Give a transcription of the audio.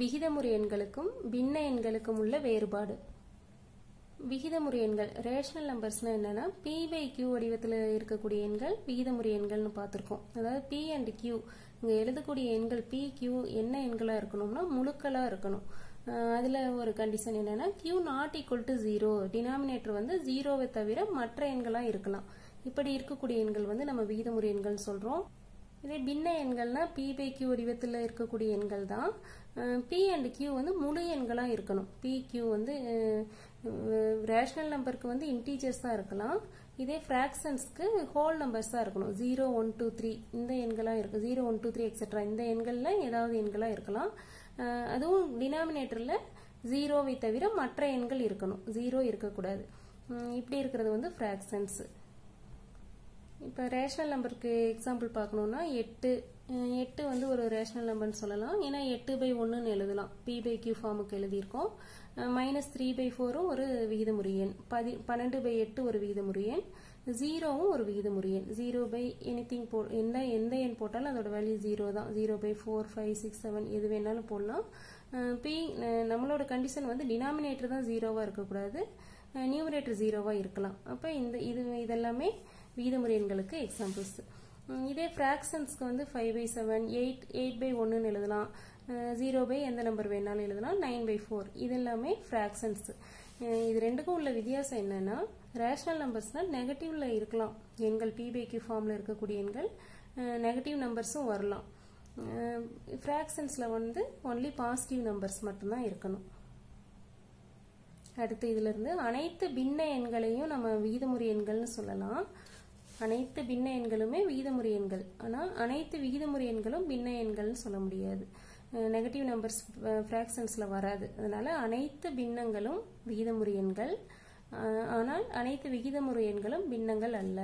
விகிதமுறு எண்களுக்கும் பின்ன எண்களுக்கும் உள்ள வேறுபாடு. விகிதமுறை எண்கள் ரேஷனல் நம்பர்ஸ்னா என்னன்னா பி பை கியூ வடிவத்தில் இருக்கக்கூடிய எண்கள் விகிதமுறை எண்கள்னு பார்த்துருக்கோம். அதாவது பி அண்ட் கியூ இங்கே எழுதக்கூடிய எண்கள் பி கியூ என்ன எண்களாக இருக்கணும்னா முழுக்களாக இருக்கணும். அதில் ஒரு கண்டிஷன் என்னென்னா Q not equal to zero denominator வந்து ஜீரோவை தவிர மற்ற எண்களாக இருக்கலாம். இப்படி இருக்கக்கூடிய எண்கள் வந்து நம்ம விகிதமுறை எண்கள் சொல்கிறோம் இதே பின்ன எண்கள்னா பி பை கியூ வடிவத்தில் இருக்கக்கூடிய எண்கள் தான் பி அண்ட் கியூ வந்து முழு எண்களாக இருக்கணும். பி கியூ வந்து ரேஷனல் நம்பருக்கு வந்து இன்டீஜர்ஸ் தான் இருக்கலாம். இதே ஃப்ராக்ஷன்ஸ்க்கு ஹோல் நம்பர்ஸ் தான் இருக்கணும். ஜீரோ ஒன் டூ த்ரீ இந்த எண்களாக இருக்கும் zero one two three etcetera இந்த எண்களில் ஏதாவது எண்களாக இருக்கலாம். அதுவும் டினாமினேட்டரில் ஜீரோவை தவிர மற்ற எண்கள் இருக்கணும். ஜீரோ இருக்கக்கூடாது. இப்படி இருக்கிறது வந்து ஃப்ராக்ஷன்ஸு இப்போ ரேஷனல் நம்பருக்கு எக்ஸாம்பிள் பார்க்கணுன்னா எட்டு எட்டு வந்து ஒரு ரேஷனல் நம்பர்னு சொல்லலாம். ஏன்னா எட்டு பை ஒன்றுன்னு எழுதலாம். பி பை கியூ ஃபார்முக்கு எழுதியிருக்கோம். மைனஸ் த்ரீ பை ஃபோரும் ஒரு விகிதமுறி எண் பதி பன்னெண்டு பை எட்டு ஒரு விகிதமுறி எண் ஜீரோவும் ஒரு விகிதமுறி எண் ஜீரோ பை எனி திங் போ எந்த எந்த எண் போட்டாலும் அதோட வேல்யூ ஜீரோ தான். Zero by four five six seven எது வேணாலும் போடலாம். பி நம்மளோட கண்டிஷன் வந்து டினாமினேட்டர் தான் ஜீரோவாக இருக்கக்கூடாது. நியூமரேட்டர் ஜீரோவாக இருக்கலாம். அப்போ இந்த இது இதெல்லாமே வீதமுறை எண்களுக்கு எக்ஸாம்பிள்ஸ் இதே ஃப்ராக்ஷன்ஸ்க்கு வந்து five by seven eight eight by ஒன்றுன்னு எழுதலாம். ஜீரோ பை எந்த நம்பர் வேணாலும் எழுதலாம். நைன் பை ஃபோர் இது எல்லாமே ஃப்ராக்ஷன்ஸ் இது ரெண்டுக்கும் உள்ள வித்தியாசம் என்னன்னா ரேஷனல் நம்பர்ஸ்னால் நெகட்டிவ்ல இருக்கலாம். எண்கள் பி பை கியூ ஃபார்மில் இருக்கக்கூடிய எண்கள் நெகட்டிவ் நம்பர்ஸும் வரலாம். ஃப்ராக்ஷன்ஸில் வந்து ஒன்லி பாசிட்டிவ் நம்பர்ஸ் மட்டும்தான் இருக்கணும். அடுத்து இதிலிருந்து அனைத்து பின்ன எண்களையும் நம்ம விகிதமுறை எண்கள்னு சொல்லலாம். அனைத்து பின்ன எண்களுமே விகிதமுறை எண்கள். ஆனால் அனைத்து விகிதமுறை எண்களும் பின்ன எண்கள்னு சொல்ல முடியாது. நெகட்டிவ் நம்பர்ஸ் ஃப்ராக்ஷன்ஸில் வராது. அதனால் அனைத்து பின்னங்களும் விகிதமுறை எண்கள். ஆனால் அனைத்து விகிதமுறை எண்களும் பின்னங்கள் அல்ல.